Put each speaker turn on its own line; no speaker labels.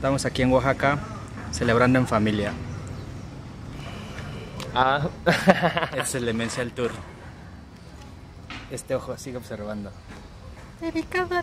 Estamos aquí en Oaxaca celebrando en familia.
Ah.
es el Demencial Tour. Este ojo sigue observando.
Dedicado a